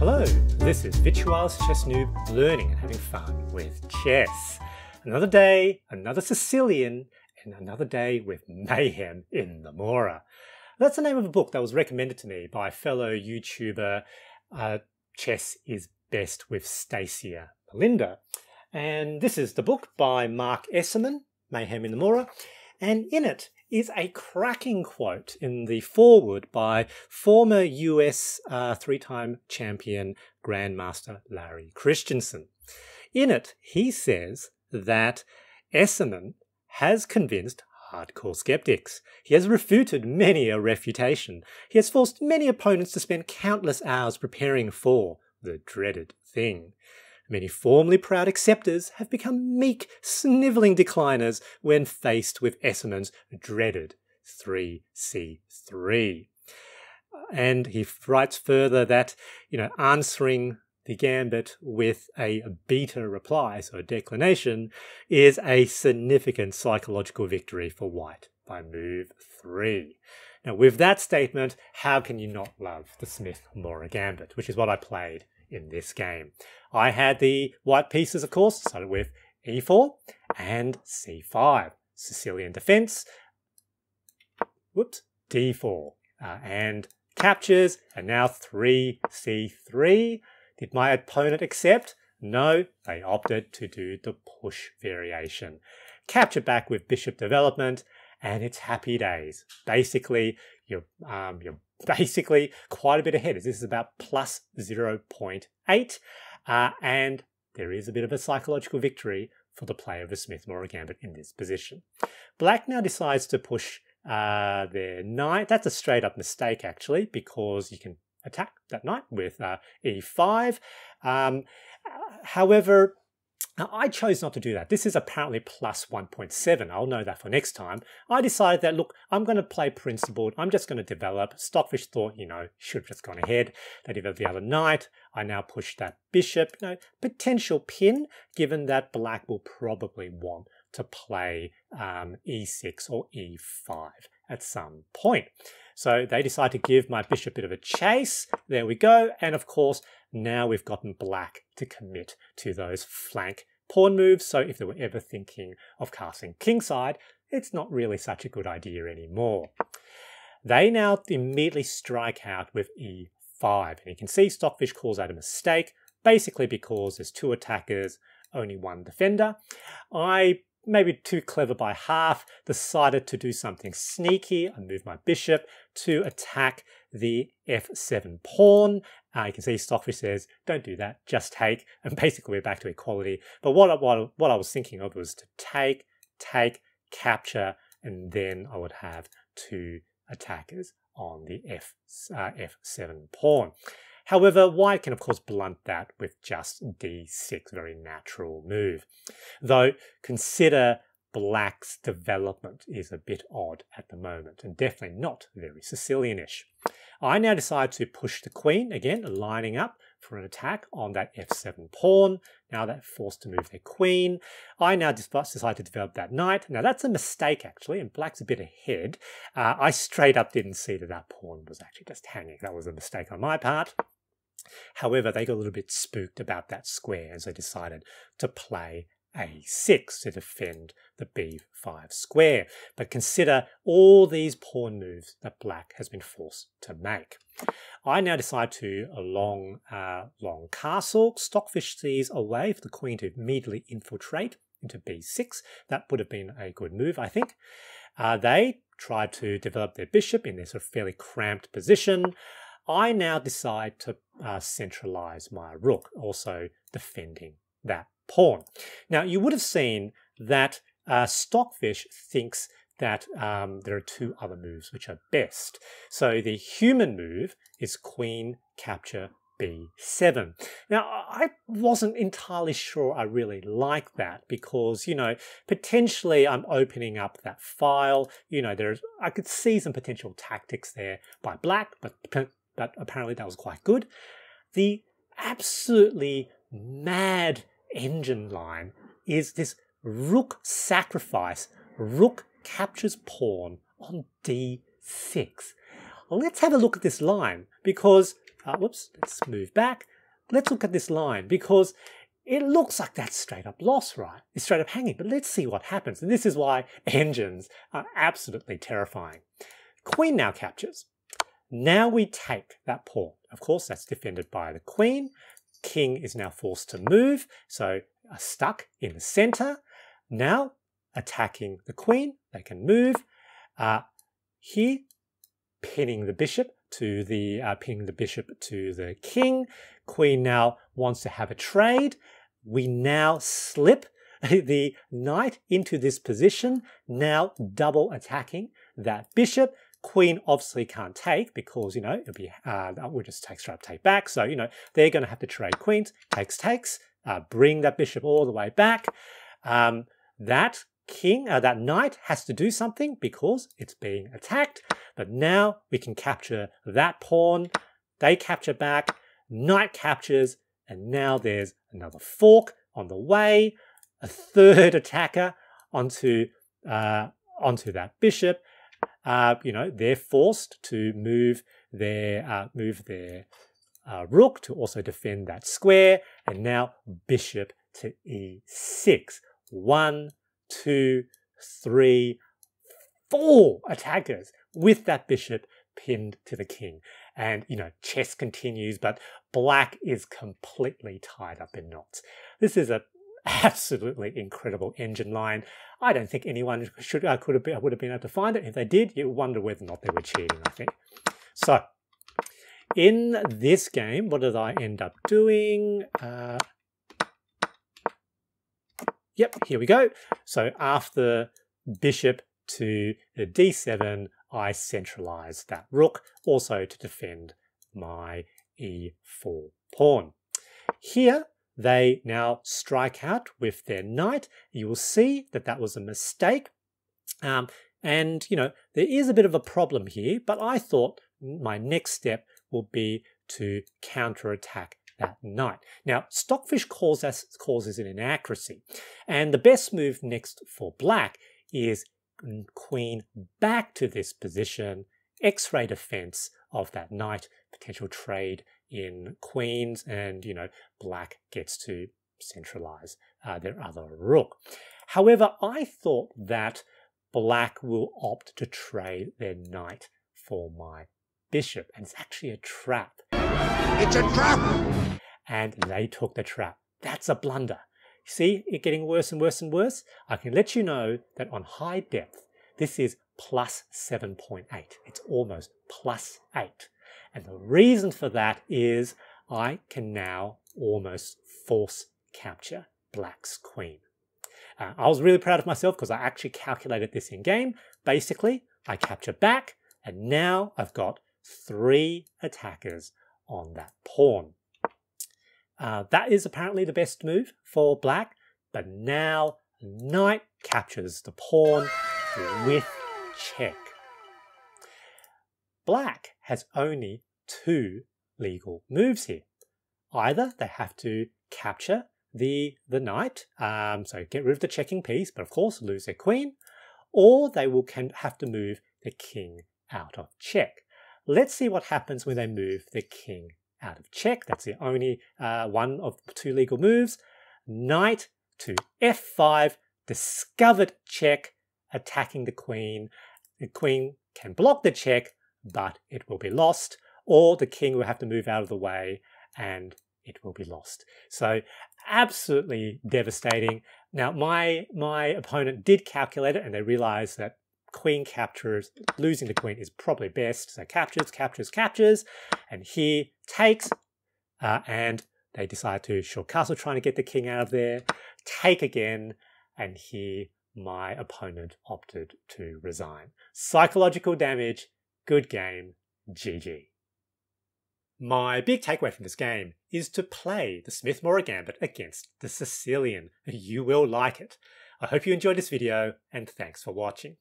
Hello, this is Vitualis Chess Noob learning and having fun with chess. Another day, another Sicilian, and another day with mayhem in the Morra. That's the name of a book that was recommended to me by fellow YouTuber uh, Chess is Best with Stacia Melinda. And this is the book by Marc Esserman, Mayhem in the Morra. And in it is a cracking quote in the foreword by former US uh, three time champion Grandmaster Larry Christiansen. In it, he says that Esserman has convinced hardcore skeptics. He has refuted many a refutation. He has forced many opponents to spend countless hours preparing for the dreaded thing. Many formerly proud acceptors have become meek, snivelling decliners when faced with Esserman's dreaded 3c3. And he writes further that, you know, answering the gambit with a beta reply, so a declination, is a significant psychological victory for white by move three. Now, with that statement, how can you not love the Smith Morra gambit, which is what I played in this game? I had the white pieces, of course, started with e4 and c5. Sicilian defense, whoops, d4, uh, and captures, and now 3c3. Did my opponent accept? No, they opted to do the push variation. Capture back with bishop development, and it's happy days. Basically, you're, um, you're basically quite a bit ahead. as This is about plus 0.8, uh, and there is a bit of a psychological victory for the player of the Smith-Morra Gambit in this position. Black now decides to push uh, their knight. That's a straight up mistake, actually, because you can attack that knight with uh, e5. Um, however, I chose not to do that. This is apparently plus 1.7. I'll know that for next time. I decided that, look, I'm going to play principled. I'm just going to develop. Stockfish thought, you know, should have just gone ahead. They developed the other knight. I now push that bishop. You know, potential pin, given that black will probably want to play um, e6 or e5 at some point. So they decide to give my bishop a bit of a chase. There we go. And of course, now we've gotten black to commit to those flank pawn moves. So if they were ever thinking of casting kingside, it's not really such a good idea anymore. They now immediately strike out with e5. And you can see Stockfish calls that a mistake, basically because there's two attackers, only one defender. I maybe too clever by half, decided to do something sneaky. I moved my bishop to attack the f7 pawn. Uh, you can see Stockfish says, don't do that, just take. And basically we're back to equality. But what, what, what I was thinking of was to take, take, capture, and then I would have two attackers on the F, uh, f7 pawn. However, white can of course blunt that with just d6, very natural move. Though consider black's development is a bit odd at the moment and definitely not very Sicilianish. I now decide to push the queen, again lining up for an attack on that f7 pawn. Now they're forced to move their queen. I now just decide to develop that knight. Now that's a mistake actually, and black's a bit ahead. Uh, I straight up didn't see that that pawn was actually just hanging. That was a mistake on my part. However, they got a little bit spooked about that square as they decided to play a6 to defend the b5 square. But consider all these pawn moves that black has been forced to make. I now decide to a long, uh, long castle. Stockfish sees a way for the queen to immediately infiltrate into b6. That would have been a good move, I think. Uh, they tried to develop their bishop in this sort of fairly cramped position. I now decide to uh, centralize my rook, also defending that pawn. Now, you would have seen that uh, Stockfish thinks that um, there are two other moves which are best. So the human move is queen capture b7. Now, I wasn't entirely sure I really like that because, you know, potentially I'm opening up that file. You know, there's I could see some potential tactics there by black, but but apparently that was quite good. The absolutely mad engine line is this rook sacrifice. Rook captures pawn on d6. Let's have a look at this line because uh, whoops, let's move back. Let's look at this line because it looks like that's straight up loss, right? It's straight up hanging, but let's see what happens. And this is why engines are absolutely terrifying. Queen now captures. Now we take that pawn. Of course, that's defended by the queen. King is now forced to move, so stuck in the center. Now, attacking the queen, they can move. Uh, here, pinning the bishop to the uh, pinning the bishop to the king. Queen now wants to have a trade. We now slip the knight into this position, now double attacking that bishop. Queen obviously can't take because, you know, it'll be, uh, we'll just take straight up take back. So, you know, they're going to have to trade queens, takes, takes, uh, bring that bishop all the way back. Um, that king, uh, that knight has to do something because it's being attacked. But now we can capture that pawn. They capture back, knight captures, and now there's another fork on the way, a third attacker onto, uh, onto that bishop uh, you know, they're forced to move their uh, move their uh, rook to also defend that square, and now bishop to e6. One, two, three, four attackers with that bishop pinned to the king. And, you know, chess continues, but black is completely tied up in knots. This is a absolutely incredible engine line. I don't think anyone should uh, could have been, would have been able to find it. If they did, you wonder whether or not they were cheating. I think. So, in this game, what did I end up doing? Uh, yep, here we go. So after bishop to the d7, I centralize that rook, also to defend my e4 pawn. Here, they now strike out with their knight. You will see that that was a mistake. Um, and, you know, there is a bit of a problem here, but I thought my next step will be to counterattack that knight. Now, Stockfish calls, us, this an inaccuracy. And the best move next for black is queen back to this position, x-ray defense of that knight, potential trade in queens, and you know black gets to centralize uh, their other rook. However, I thought that black will opt to trade their knight for my bishop, and it's actually a trap. It's a trap! And they took the trap. That's a blunder. See it getting worse and worse and worse? I can let you know that on high depth, this is plus 7.8. It's almost plus 8. And the reason for that is I can now almost force capture black's queen. Uh, I was really proud of myself because I actually calculated this in game. Basically, I capture back and now I've got three attackers on that pawn. Uh, that is apparently the best move for black, but now knight captures the pawn with check. Black has only two legal moves here. Either they have to capture the, the knight, um, so get rid of the checking piece, but of course lose their queen, or they will can have to move the king out of check. Let's see what happens when they move the king out of check. That's the only uh, one of two legal moves. Knight to f5, discovered check, attacking the queen. The queen can block the check, but it will be lost, or the king will have to move out of the way and it will be lost. So absolutely devastating. Now my my opponent did calculate it and they realized that queen captures, losing the queen is probably best. So captures, captures, captures, and he takes, uh, and they decide to short castle trying to get the king out of there, take again, and here my opponent opted to resign. Psychological damage Good game. GG. My big takeaway from this game is to play the Smith-Morra Gambit against the Sicilian. You will like it. I hope you enjoyed this video and thanks for watching.